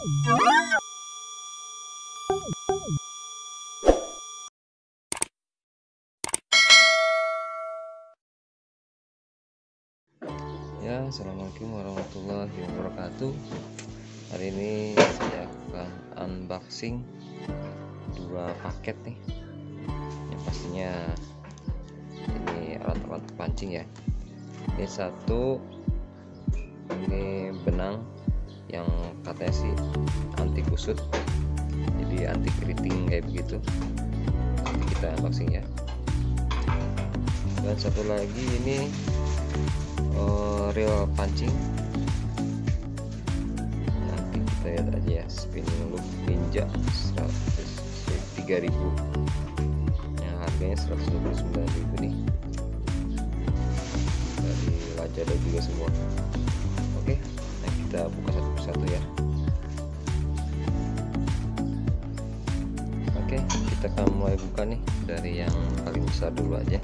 Ya, assalamualaikum warahmatullahi wabarakatuh. Hari ini saya akan unboxing dua paket nih. Yang pastinya ini alat-alat pancing ya. Ini satu, ini benang yang katanya sih anti kusut, jadi anti keriting kayak begitu. Nanti kita unboxing ya. Dan satu lagi ini uh, reel pancing nanti kita lihat aja ya spinning loop ninja 100 3000 yang harganya 129.000 nih dari Lazada juga semua kita buka satu persatu ya. Oke kita akan mulai buka nih dari yang paling besar dulu aja.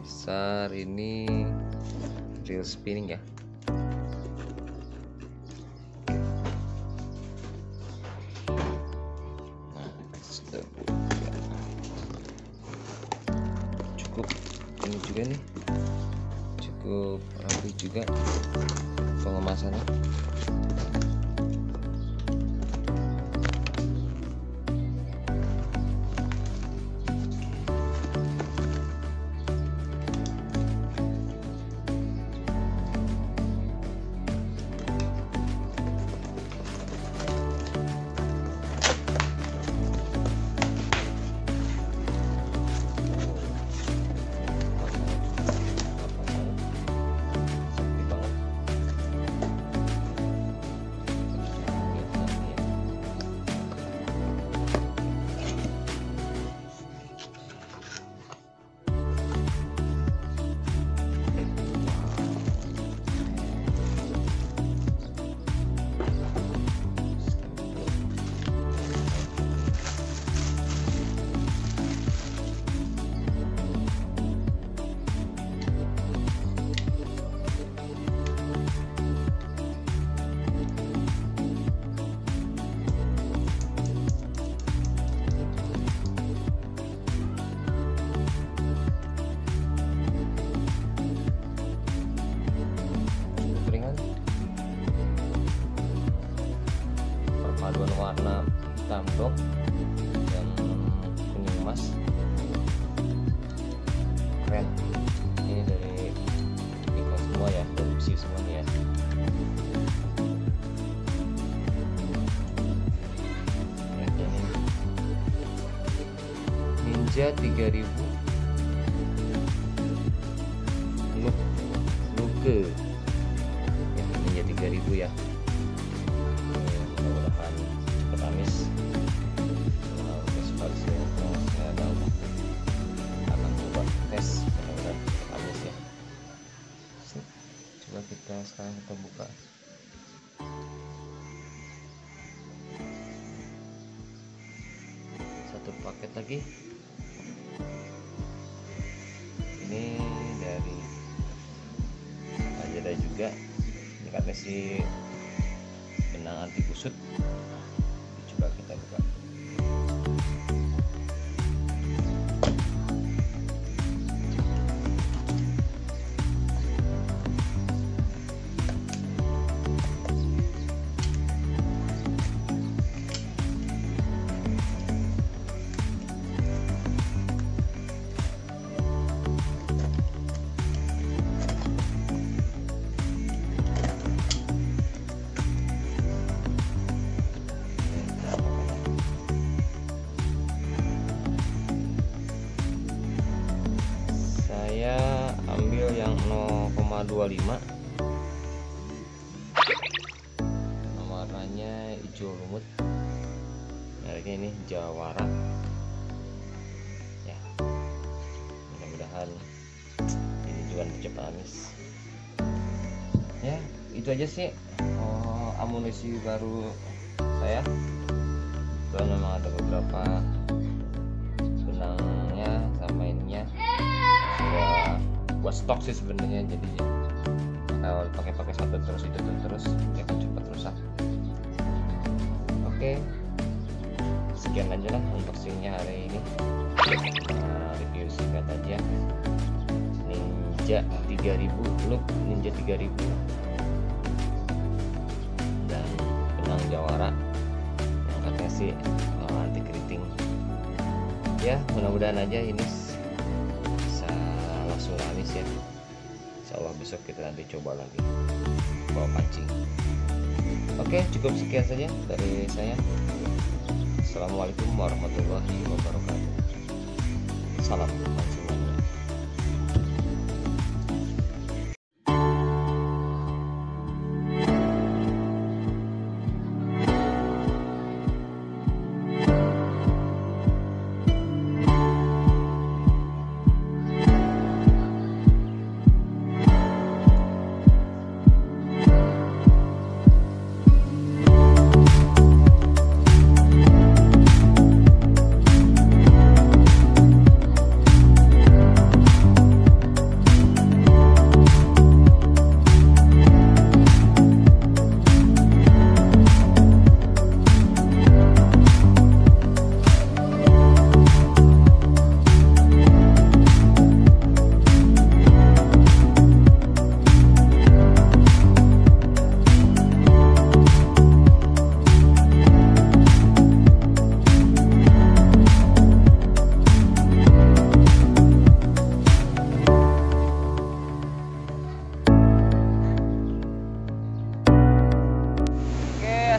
Besar ini reel spinning ya cukup rapi juga pengemasannya perpaduan warna hitam dok dan kuning emas. Keren. Ini dari iklan semua ya produksi semua nih ya. Ninja 3000 Look Luke. Ya Ninja 3000 ya kita sekarang kita buka. Satu paket lagi. Ini dari Lazada juga. Ini katanya sih benang anti kusut. Coba kita buka 0,25 warnanya hijau lumut. Mereknya ini Jawara. Ya. Mudah-mudahan ini juga cepat habis ya itu aja sih oh, amunisi baru saya. Dan memang ada beberapa benangnya sama ininya. Buat stok sih sebenarnya jadi kalau pakai pakai satu terus itu terus akan cepat rusak oke. Sekian aja lah unboxingnya hari ini. Nah, review singkat aja. Ninja 3000 look Ninja 3000 dan benang jawara. Yang katanya sih uh, anti keriting. Ya mudah-mudahan aja ini besok kita nanti coba lagi bawa pancing. Oke cukup sekian saja dari saya. Assalamualaikum warahmatullahi wabarakatuh. Salam. pancing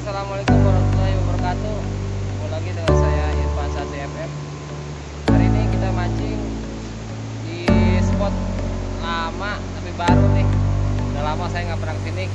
assalamualaikum warahmatullahi wabarakatuh. Ketemu lagi dengan saya Irfan Sasi FM. Hari ini kita mancing di spot lama tapi baru nih. Udah lama saya nggak pernah ke sini.